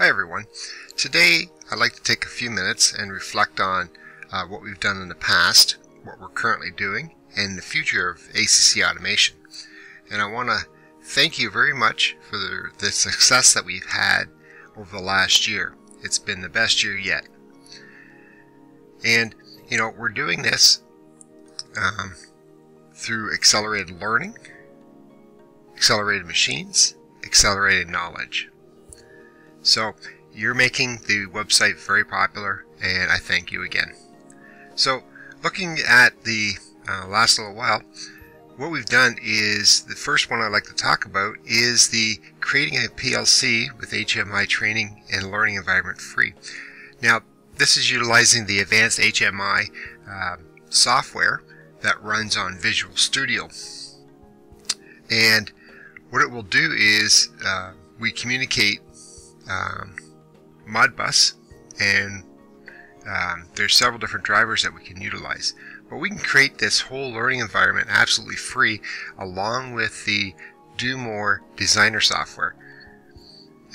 Hi everyone. Today I'd like to take a few minutes and reflect on uh, what we've done in the past, what we're currently doing, and the future of ACC automation. And I want to thank you very much for the, the success that we've had over the last year. It's been the best year yet. And, you know, we're doing this um, through accelerated learning, accelerated machines, accelerated knowledge. So you're making the website very popular, and I thank you again. So looking at the uh, last little while, what we've done is the first one I'd like to talk about is the creating a PLC with HMI training and learning environment free. Now, this is utilizing the advanced HMI uh, software that runs on Visual Studio. And what it will do is uh, we communicate um, Modbus, and um, there's several different drivers that we can utilize. But we can create this whole learning environment absolutely free along with the Do More designer software.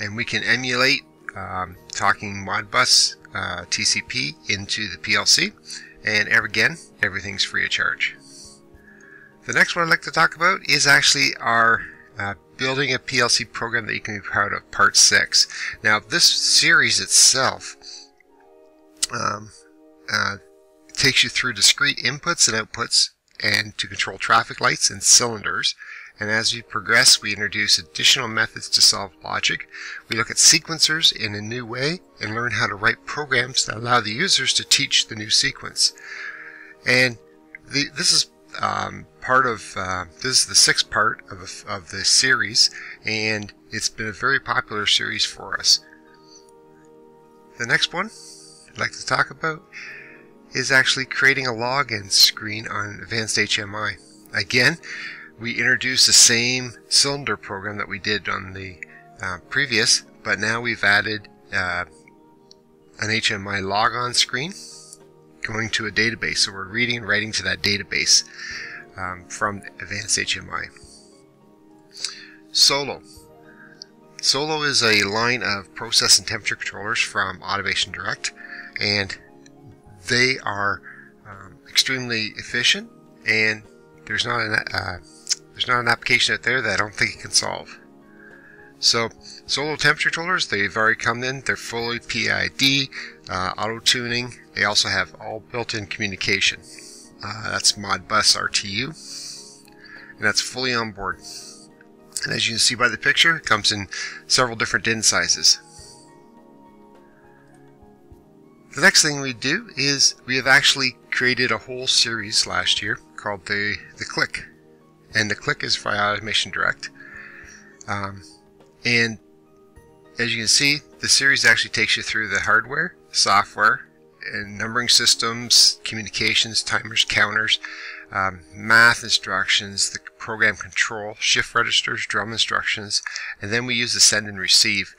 And we can emulate um, talking Modbus uh, TCP into the PLC. And again, everything's free of charge. The next one I'd like to talk about is actually our uh, building a PLC program that you can be proud of, part six. Now, this series itself um, uh, takes you through discrete inputs and outputs and to control traffic lights and cylinders. And as we progress, we introduce additional methods to solve logic. We look at sequencers in a new way and learn how to write programs that allow the users to teach the new sequence. And the, this is um, part of uh, this is the sixth part of of the series, and it's been a very popular series for us. The next one I'd like to talk about is actually creating a login screen on Advanced HMI. Again, we introduced the same cylinder program that we did on the uh, previous, but now we've added uh, an HMI logon screen going to a database. So we're reading and writing to that database um, from Advanced HMI. Solo. Solo is a line of process and temperature controllers from Automation Direct, and they are um, extremely efficient. And there's not an uh, there's not an application out there that I don't think it can solve. So, Solo temperature controllers, they've already come in. They're fully PID, uh, auto tuning. They also have all built-in communication. Uh, that's Modbus RTU, and that's fully on board. And as you can see by the picture, it comes in several different DIN sizes. The next thing we do is we have actually created a whole series last year called the, the Click. And the Click is via Automation Direct. Um, and as you can see, the series actually takes you through the hardware, software, numbering systems, communications, timers, counters, um, math instructions, the program control, shift registers, drum instructions, and then we use the send and receive,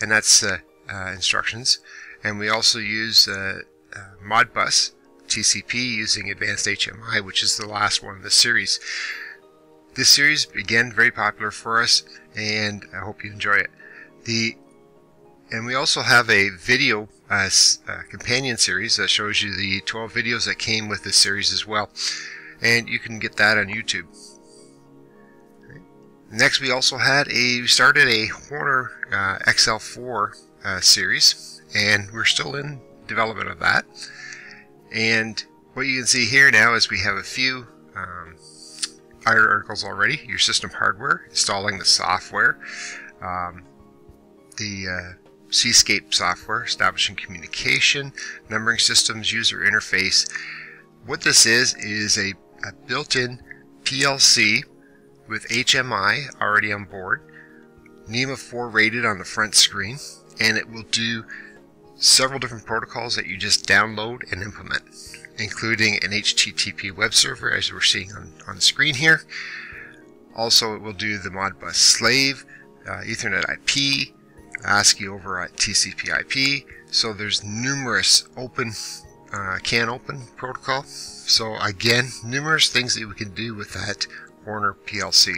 and that's uh, uh, instructions. And we also use uh, uh Modbus TCP using Advanced HMI, which is the last one of the series. This series, again, very popular for us, and I hope you enjoy it. The and we also have a video uh, uh, companion series that shows you the 12 videos that came with this series as well, and you can get that on YouTube. Next, we also had a we started a Horner uh, XL4 uh, series, and we're still in development of that. And what you can see here now is we have a few um, articles already, your system hardware, installing the software, um, the Cscape software, establishing communication, numbering systems, user interface. What this is, is a, a built-in PLC with HMI already on board, NEMA 4 rated on the front screen, and it will do several different protocols that you just download and implement including an HTTP web server as we're seeing on, on the screen here. Also, it will do the Modbus slave, uh, Ethernet IP, ASCII over TCP IP. So there's numerous open, uh, CANopen protocol. So again, numerous things that we can do with that Horner PLC.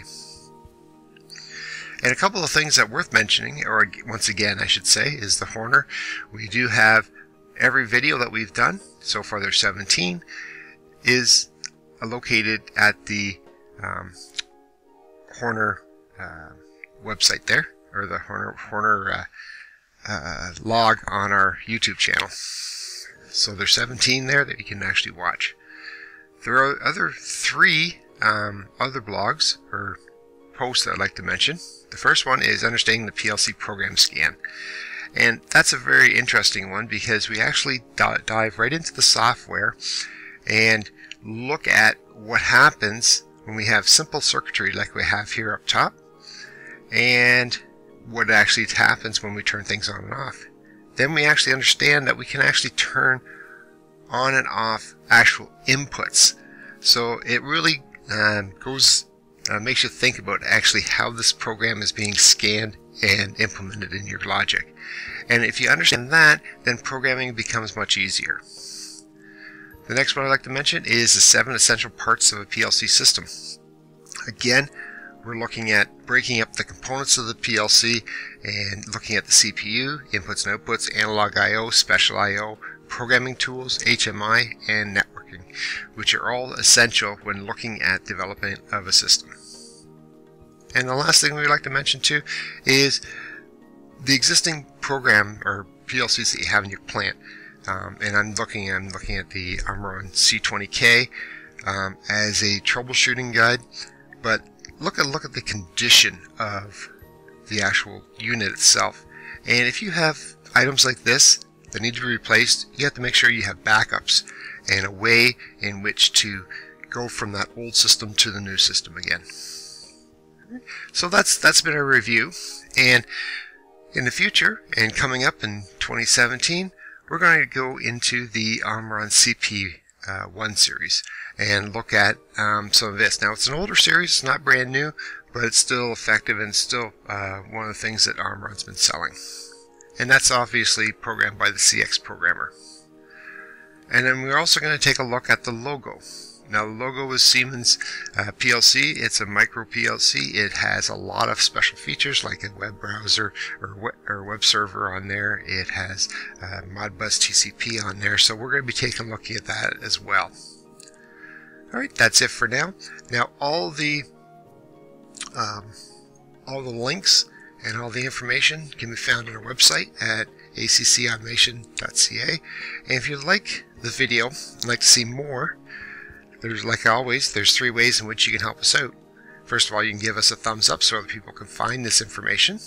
And a couple of things that worth mentioning, or once again, I should say, is the Horner. We do have every video that we've done, so far there's 17, is located at the um, Horner uh, website there, or the Horner, Horner uh, uh, log on our YouTube channel. So there's 17 there that you can actually watch. There are other three um, other blogs or posts that I'd like to mention. The first one is Understanding the PLC Program Scan. And that's a very interesting one because we actually dive right into the software and look at what happens when we have simple circuitry like we have here up top and what actually happens when we turn things on and off. Then we actually understand that we can actually turn on and off actual inputs. So it really um, goes uh, makes you think about actually how this program is being scanned and implemented in your logic. And if you understand that, then programming becomes much easier. The next one I'd like to mention is the seven essential parts of a PLC system. Again, we're looking at breaking up the components of the PLC and looking at the CPU, inputs and outputs, analog I.O., special I.O., programming tools, HMI, and networking, which are all essential when looking at development of a system. And the last thing we'd like to mention too is the existing program or PLCs that you have in your plant. Um, and I'm looking I'm looking at the Omron C20K um, as a troubleshooting guide, but look at look at the condition of the actual unit itself. And if you have items like this that need to be replaced, you have to make sure you have backups and a way in which to go from that old system to the new system again. So that's that's been a review, and in the future and coming up in 2017, we're going to go into the Omron CP uh, 1 series and look at um, some of this. Now, it's an older series, it's not brand new, but it's still effective and still uh, one of the things that Omron's been selling. And that's obviously programmed by the CX programmer. And then we're also going to take a look at the LOGO. Now the LOGO is Siemens uh, PLC. It's a micro PLC. It has a lot of special features like a web browser or, web, or web server on there. It has uh, Modbus TCP on there. So we're going to be taking a look at that as well. All right, that's it for now. Now all the um, all the links and all the information can be found on our website at accautomation.ca. And if you like the video and like to see more, there's, like always, there's three ways in which you can help us out. First of all, you can give us a thumbs up so other people can find this information.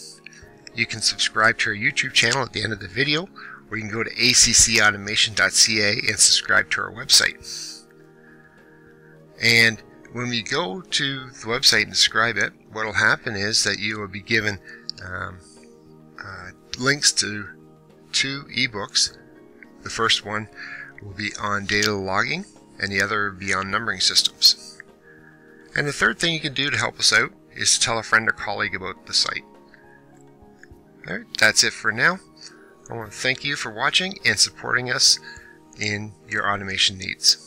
You can subscribe to our YouTube channel at the end of the video, or you can go to accautomation.ca and subscribe to our website. And when we go to the website and describe it, what will happen is that you will be given um, uh, links to two ebooks. The first one will be on data logging, and the other beyond numbering systems. And the third thing you can do to help us out is to tell a friend or colleague about the site. Alright, that's it for now. I want to thank you for watching and supporting us in your automation needs.